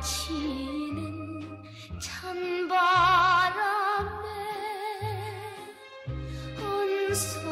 치는 찬바람에 온손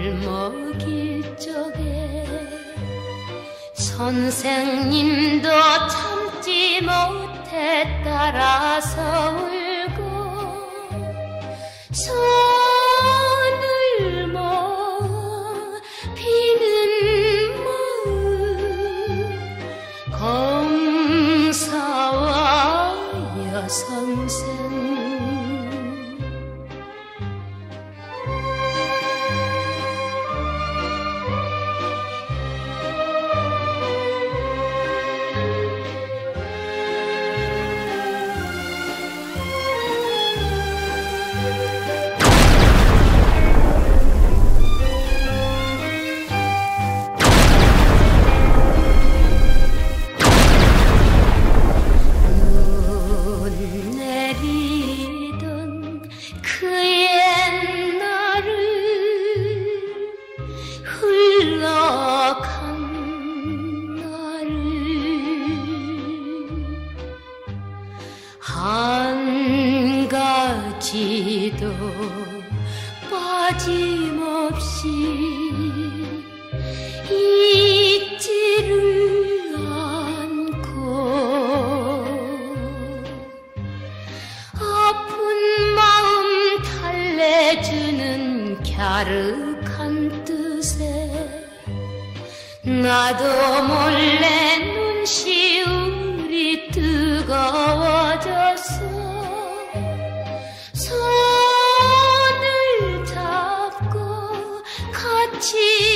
울먹일 적에 선생님도 참지 못해 따라서 울고 손을 모아 피는 마음 검사와 여선생 한 가지도 빠짐없이 잊지를 않고 아픈 마음 달래주는 갸륵한 뜻에 나도 몰래 눈시울이 뜨거워 손을 잡고 같이